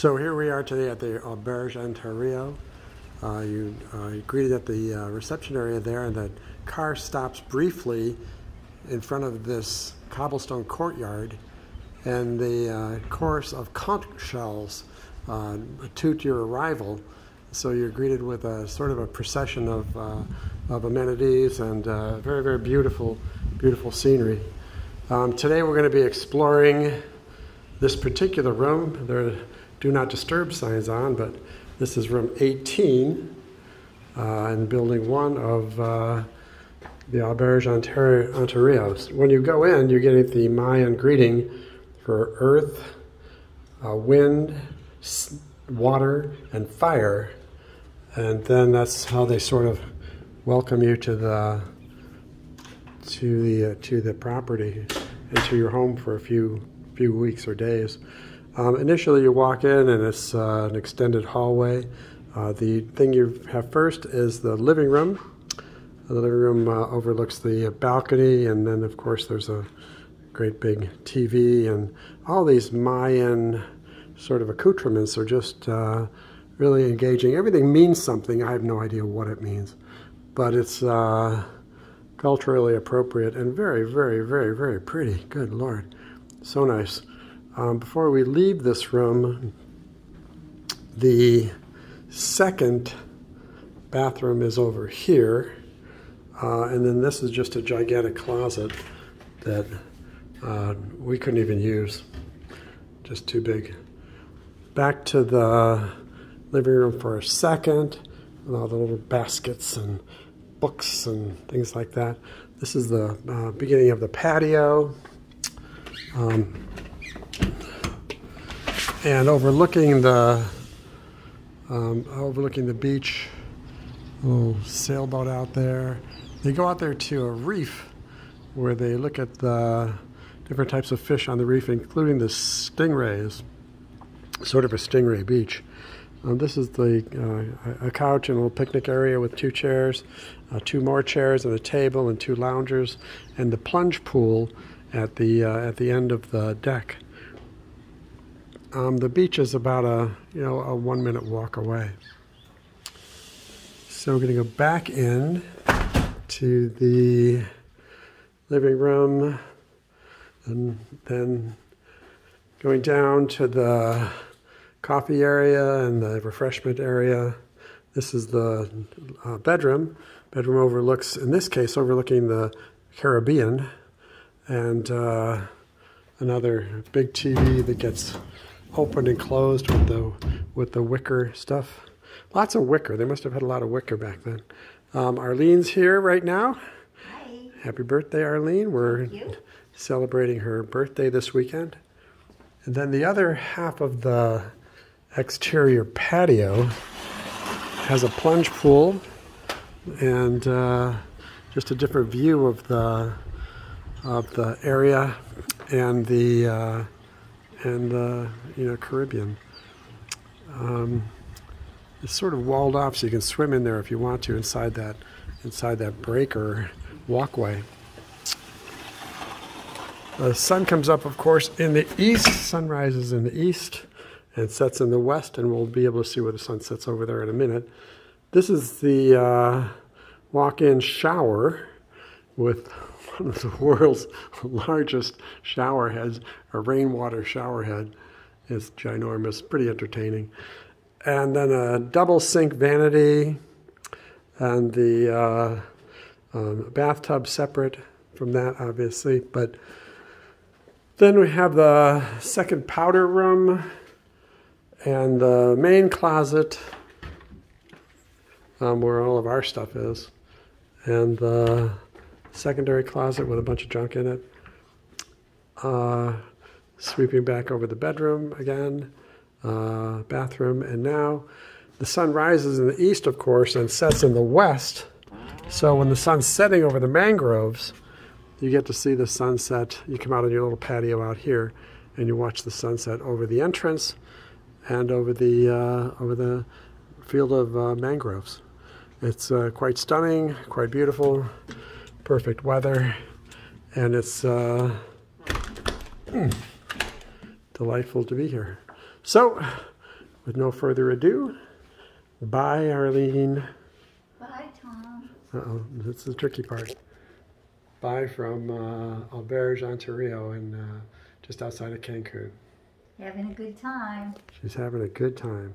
So here we are today at the Auberge Etereo. Uh, you, uh, you greeted at the uh, reception area there, and the car stops briefly in front of this cobblestone courtyard, and the uh, chorus of conch shells uh, toot your arrival. So you're greeted with a sort of a procession of, uh, of amenities and very, very beautiful, beautiful scenery. Um, today we're going to be exploring this particular room. There do not disturb signs on, but this is room 18 uh, in building one of uh, the Auberge Etereo. When you go in, you're getting the Mayan greeting for earth, uh, wind, water, and fire. And then that's how they sort of welcome you to the to the uh, to the property and to your home for a few few weeks or days. Um, initially, you walk in and it's uh, an extended hallway. Uh, the thing you have first is the living room. The living room uh, overlooks the balcony, and then, of course, there's a great big TV, and all these Mayan sort of accoutrements are just uh, really engaging. Everything means something. I have no idea what it means, but it's uh, culturally appropriate and very, very, very, very pretty. Good Lord. So nice. Um, before we leave this room, the second bathroom is over here. Uh, and then this is just a gigantic closet that uh, we couldn't even use. Just too big. Back to the living room for a second, with all the little baskets and books and things like that. This is the uh, beginning of the patio. Um, and overlooking the um, overlooking the beach, little sailboat out there. They go out there to a reef where they look at the different types of fish on the reef, including the stingrays, sort of a stingray beach. Um, this is the uh, a couch and a little picnic area with two chairs, uh, two more chairs and a table and two loungers, and the plunge pool at the uh, at the end of the deck. Um, the beach is about a you know a one minute walk away. So we're going to go back in to the living room, and then going down to the coffee area and the refreshment area. This is the uh, bedroom. Bedroom overlooks, in this case, overlooking the Caribbean, and uh, another big TV that gets opened and closed with the with the wicker stuff. Lots of wicker. They must have had a lot of wicker back then. Um, Arlene's here right now. Hi. Happy birthday, Arlene. We're celebrating her birthday this weekend. And then the other half of the exterior patio has a plunge pool and uh, just a different view of the of the area and the uh, and the you know Caribbean. Um, it's sort of walled off, so you can swim in there if you want to inside that inside that breaker walkway. The sun comes up, of course, in the east. Sun rises in the east and sets in the west, and we'll be able to see where the sun sets over there in a minute. This is the uh, walk-in shower with one of the world's largest shower heads, a rainwater shower head. It's ginormous, pretty entertaining. And then a double sink vanity and the uh, um, bathtub separate from that, obviously. But then we have the second powder room and the main closet um, where all of our stuff is. And the secondary closet with a bunch of junk in it. Uh, sweeping back over the bedroom again, uh, bathroom, and now the sun rises in the east, of course, and sets in the west. So when the sun's setting over the mangroves, you get to see the sunset. You come out on your little patio out here, and you watch the sunset over the entrance and over the uh, over the field of uh, mangroves. It's uh, quite stunning, quite beautiful perfect weather, and it's uh, delightful to be here. So, with no further ado, bye, Arlene. Bye, Tom. Uh-oh, that's the tricky part. Bye from uh, Auberge, Etereo, and uh, just outside of Cancun. Having a good time. She's having a good time.